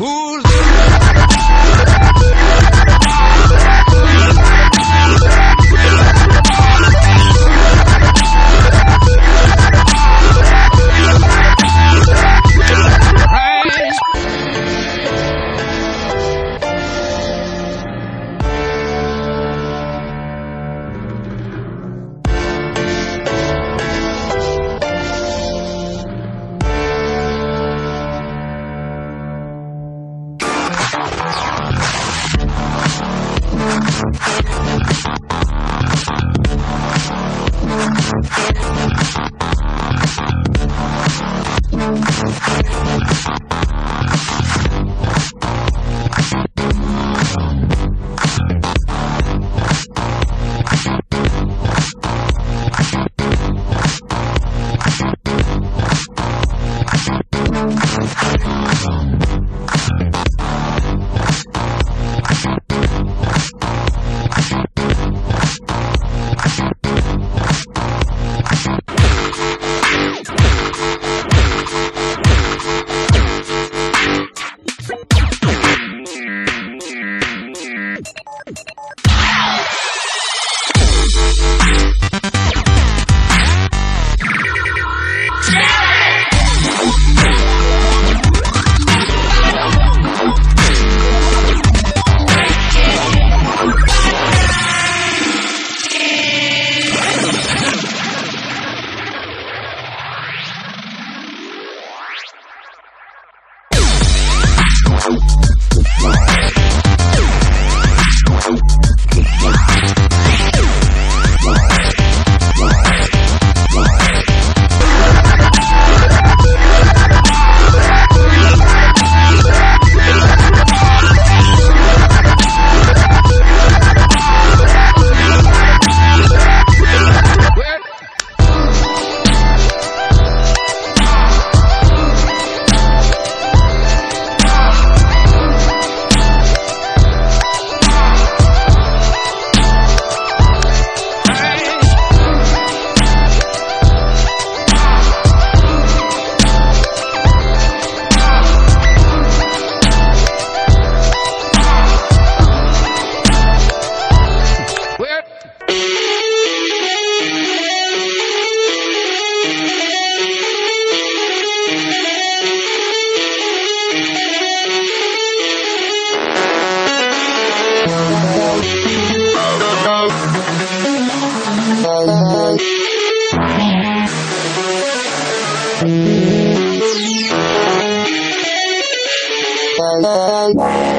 Who Música Bye.